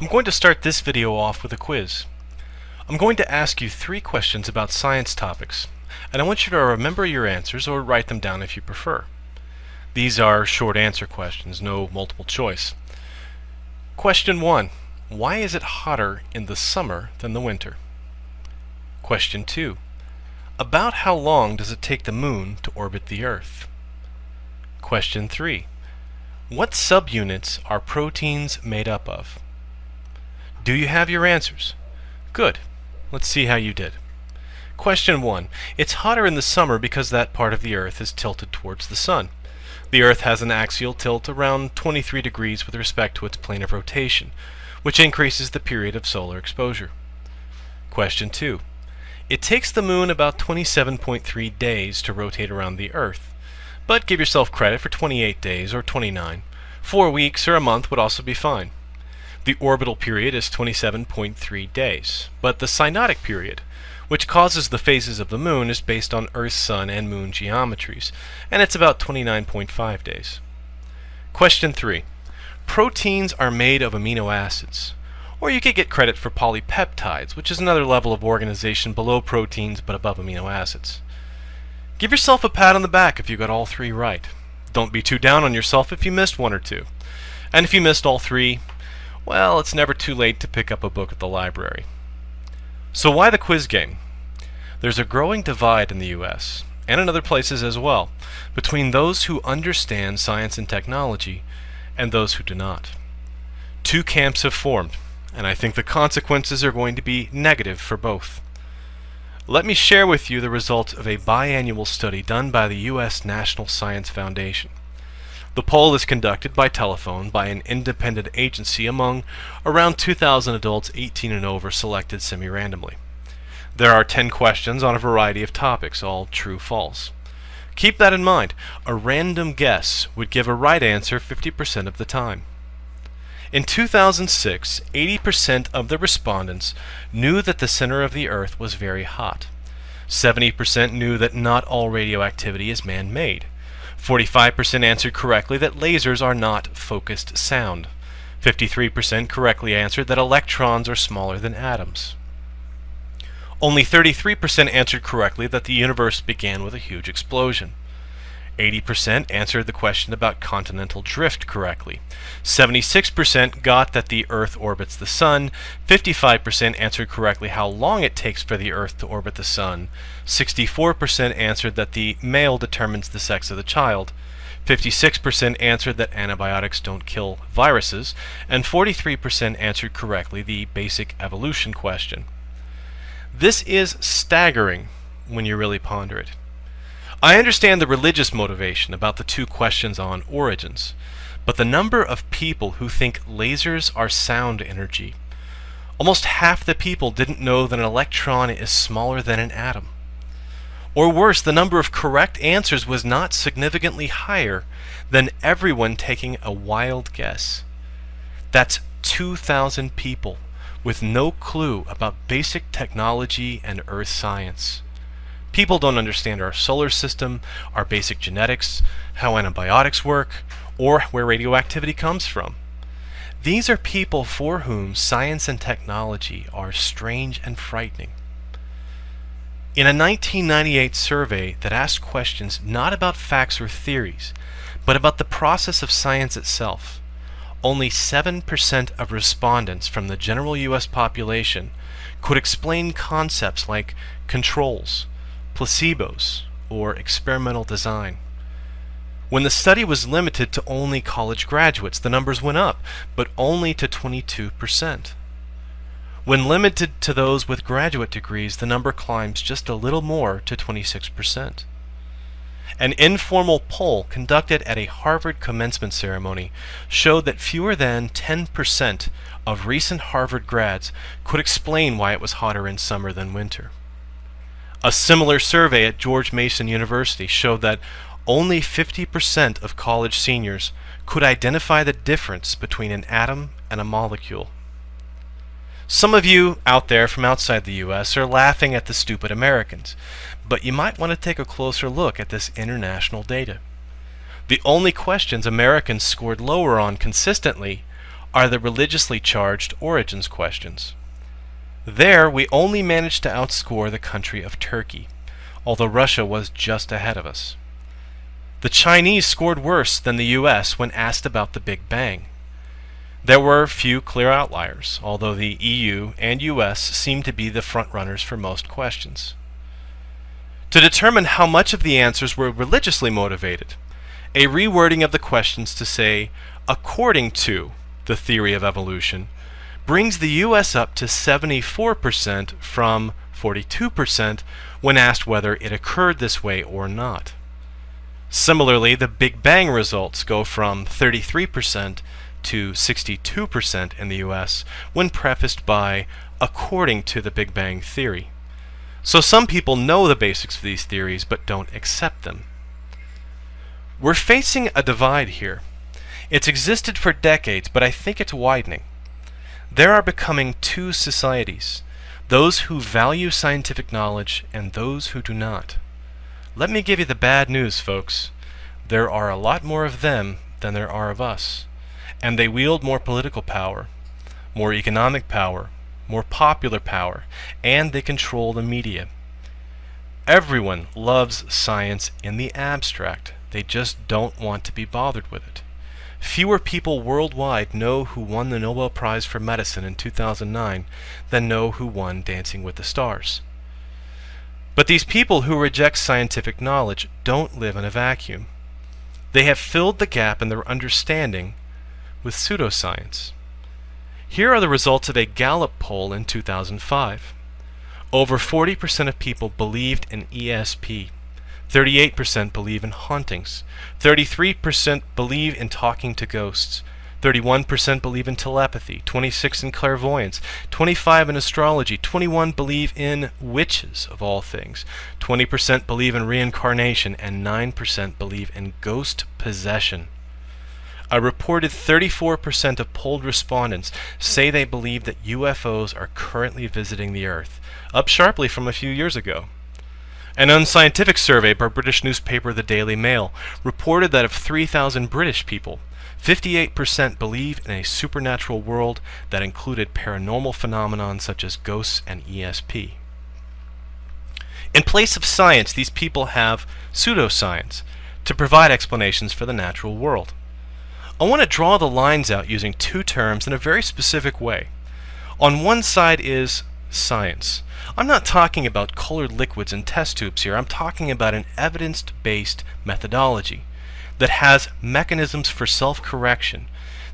I'm going to start this video off with a quiz. I'm going to ask you three questions about science topics, and I want you to remember your answers or write them down if you prefer. These are short answer questions, no multiple choice. Question 1. Why is it hotter in the summer than the winter? Question 2. About how long does it take the moon to orbit the Earth? Question 3. What subunits are proteins made up of? Do you have your answers? Good. Let's see how you did. Question 1. It's hotter in the summer because that part of the Earth is tilted towards the Sun. The Earth has an axial tilt around 23 degrees with respect to its plane of rotation, which increases the period of solar exposure. Question 2. It takes the Moon about 27.3 days to rotate around the Earth, but give yourself credit for 28 days or 29. Four weeks or a month would also be fine. The orbital period is 27.3 days, but the synodic period, which causes the phases of the moon, is based on Earth, Sun, and Moon geometries, and it's about 29.5 days. Question 3. Proteins are made of amino acids. Or you could get credit for polypeptides, which is another level of organization below proteins but above amino acids. Give yourself a pat on the back if you got all three right. Don't be too down on yourself if you missed one or two. And if you missed all three, well, it's never too late to pick up a book at the library. So why the quiz game? There's a growing divide in the US, and in other places as well, between those who understand science and technology and those who do not. Two camps have formed, and I think the consequences are going to be negative for both. Let me share with you the results of a biannual study done by the U.S. National Science Foundation. The poll is conducted by telephone by an independent agency among around 2,000 adults 18 and over selected semi-randomly. There are 10 questions on a variety of topics, all true-false. Keep that in mind. A random guess would give a right answer 50% of the time. In 2006, 80% of the respondents knew that the center of the Earth was very hot. 70% knew that not all radioactivity is man-made. 45% answered correctly that lasers are not focused sound. 53% correctly answered that electrons are smaller than atoms. Only 33% answered correctly that the universe began with a huge explosion. 80% answered the question about continental drift correctly. 76% got that the Earth orbits the Sun. 55% answered correctly how long it takes for the Earth to orbit the Sun. 64% answered that the male determines the sex of the child. 56% answered that antibiotics don't kill viruses. And 43% answered correctly the basic evolution question. This is staggering when you really ponder it. I understand the religious motivation about the two questions on origins, but the number of people who think lasers are sound energy, almost half the people didn't know that an electron is smaller than an atom. Or worse, the number of correct answers was not significantly higher than everyone taking a wild guess. That's 2,000 people with no clue about basic technology and earth science. People don't understand our solar system, our basic genetics, how antibiotics work, or where radioactivity comes from. These are people for whom science and technology are strange and frightening. In a 1998 survey that asked questions not about facts or theories, but about the process of science itself, only 7% of respondents from the general U.S. population could explain concepts like controls, placebos, or experimental design. When the study was limited to only college graduates, the numbers went up, but only to 22%. When limited to those with graduate degrees, the number climbs just a little more to 26%. An informal poll conducted at a Harvard commencement ceremony showed that fewer than 10% of recent Harvard grads could explain why it was hotter in summer than winter. A similar survey at George Mason University showed that only 50% of college seniors could identify the difference between an atom and a molecule. Some of you out there from outside the US are laughing at the stupid Americans, but you might want to take a closer look at this international data. The only questions Americans scored lower on consistently are the religiously charged origins questions. There, we only managed to outscore the country of Turkey, although Russia was just ahead of us. The Chinese scored worse than the US when asked about the Big Bang. There were few clear outliers, although the EU and US seemed to be the frontrunners for most questions. To determine how much of the answers were religiously motivated, a rewording of the questions to say, according to the theory of evolution, brings the US up to 74% from 42% when asked whether it occurred this way or not. Similarly, the Big Bang results go from 33% to 62% in the US when prefaced by according to the Big Bang theory. So some people know the basics of these theories but don't accept them. We're facing a divide here. It's existed for decades, but I think it's widening. There are becoming two societies those who value scientific knowledge and those who do not. Let me give you the bad news, folks. There are a lot more of them than there are of us, and they wield more political power, more economic power, more popular power, and they control the media. Everyone loves science in the abstract. They just don't want to be bothered with it. Fewer people worldwide know who won the Nobel Prize for Medicine in 2009 than know who won Dancing with the Stars. But these people who reject scientific knowledge don't live in a vacuum. They have filled the gap in their understanding with pseudoscience. Here are the results of a Gallup poll in 2005. Over 40% of people believed in ESP. 38% believe in hauntings. 33% believe in talking to ghosts. 31% believe in telepathy, 26 in clairvoyance, 25 in astrology, 21 believe in witches of all things, 20% believe in reincarnation, and 9% believe in ghost possession. A reported 34% of polled respondents say they believe that UFOs are currently visiting the Earth, up sharply from a few years ago. An unscientific survey by British newspaper The Daily Mail reported that of 3,000 British people, 58% believe in a supernatural world that included paranormal phenomena such as ghosts and ESP. In place of science, these people have pseudoscience to provide explanations for the natural world. I want to draw the lines out using two terms in a very specific way. On one side is science. I'm not talking about colored liquids and test tubes here. I'm talking about an evidence-based methodology that has mechanisms for self-correction,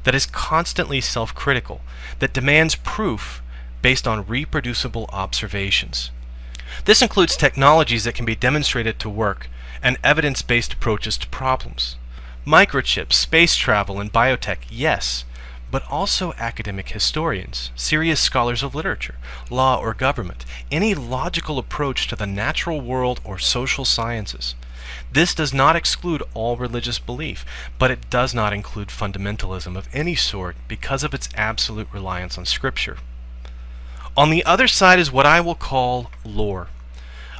that is constantly self-critical, that demands proof based on reproducible observations. This includes technologies that can be demonstrated to work and evidence-based approaches to problems. Microchips, space travel, and biotech, yes, but also academic historians, serious scholars of literature, law, or government, any logical approach to the natural world or social sciences. This does not exclude all religious belief, but it does not include fundamentalism of any sort because of its absolute reliance on Scripture. On the other side is what I will call lore.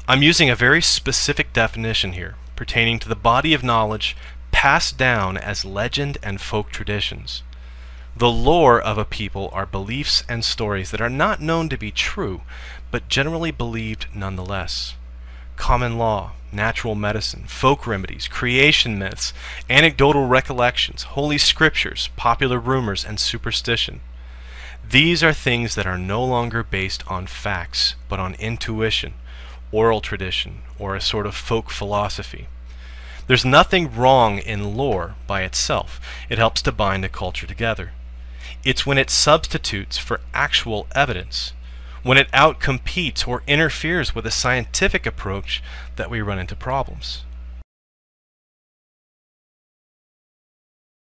I'm using a very specific definition here, pertaining to the body of knowledge passed down as legend and folk traditions. The lore of a people are beliefs and stories that are not known to be true, but generally believed nonetheless. Common law, natural medicine, folk remedies, creation myths, anecdotal recollections, holy scriptures, popular rumors, and superstition. These are things that are no longer based on facts, but on intuition, oral tradition, or a sort of folk philosophy. There's nothing wrong in lore by itself. It helps to bind a culture together. It's when it substitutes for actual evidence, when it outcompetes or interferes with a scientific approach that we run into problems.